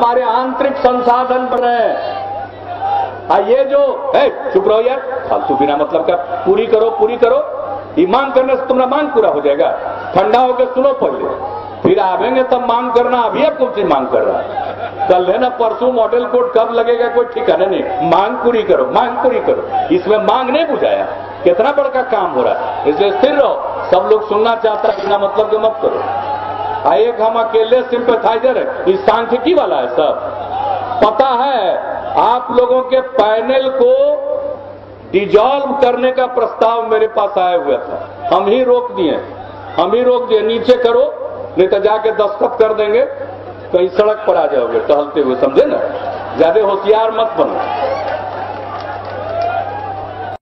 हमारे आंतरिक संसाधन बन रहे हैं आ ये जो है चुप रहो यार। फालतू बिना मतलब का पूरी करो पूरी करो। ये मांग करने से तुम्हारा मांग पूरा हो जाएगा। ठंडा होकर सुनो पहले। फिर आवेंगे तब मांग करना। अभी कौन सी मांग कर रहा है? कल है ना, परसों मॉडल कोड कब लगेगा? कोई ठिकाना नहीं। मांग पूरी करो, मांग पूरी करो। इसमें मांग नहीं बुझाया। कितना बड़का काम हो रहा है। इसलिए स्थिर रहो। सब लोग सुनना चाहता है, बिना मतलब के मत करो। एक हम अकेले सिंपथाइजर है। ये सांख्यिकी वाला है सब। पता है, आप लोगों के पैनल को डिजॉल्व करने का प्रस्ताव मेरे पास आया हुआ था। हम ही रोक दिए हम ही रोक दिए नीचे करो, नहीं तो जाके दस्तखत कर देंगे। कहीं सड़क पर आ जाओगे, टहलते हुए, समझे ना? ज़्यादा होशियार मत बनो।